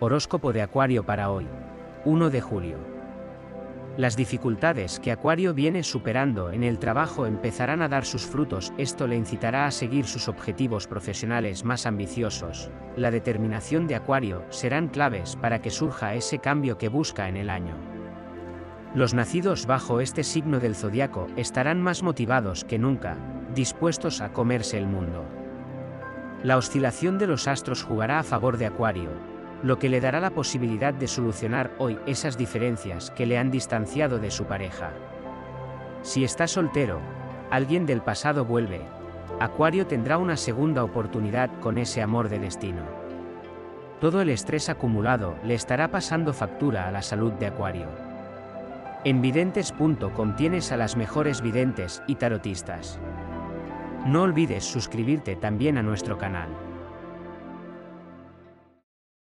Horóscopo de Acuario para hoy, 1 de julio. Las dificultades que Acuario viene superando en el trabajo empezarán a dar sus frutos, esto le incitará a seguir sus objetivos profesionales más ambiciosos. La determinación de Acuario serán claves para que surja ese cambio que busca en el año. Los nacidos bajo este signo del zodiaco estarán más motivados que nunca, dispuestos a comerse el mundo. La oscilación de los astros jugará a favor de Acuario, lo que le dará la posibilidad de solucionar hoy esas diferencias que le han distanciado de su pareja. Si está soltero, alguien del pasado vuelve, Acuario tendrá una segunda oportunidad con ese amor de destino. Todo el estrés acumulado le estará pasando factura a la salud de Acuario. En videntes.com tienes a las mejores videntes y tarotistas. No olvides suscribirte también a nuestro canal.